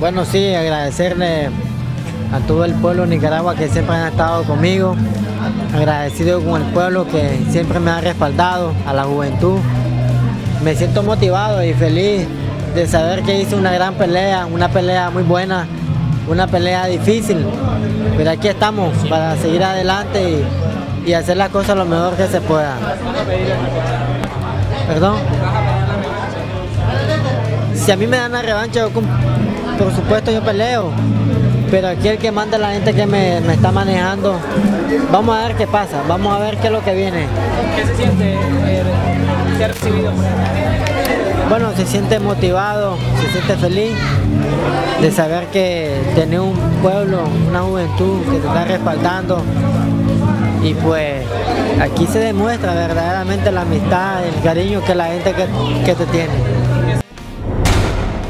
Bueno, sí, agradecerle a todo el pueblo de Nicaragua que siempre han estado conmigo, agradecido con el pueblo que siempre me ha respaldado, a la juventud. Me siento motivado y feliz de saber que hice una gran pelea, una pelea muy buena, una pelea difícil, pero aquí estamos para seguir adelante y, y hacer las cosas lo mejor que se pueda. ¿Perdón? Si a mí me dan la revancha, yo, por supuesto yo peleo, pero aquí el que manda la gente que me, me está manejando, vamos a ver qué pasa, vamos a ver qué es lo que viene. ¿Qué se siente eh, ser recibido Bueno, se siente motivado, se siente feliz de saber que tener un pueblo, una juventud que te está respaldando y pues aquí se demuestra verdaderamente la amistad, el cariño que la gente que, que te tiene.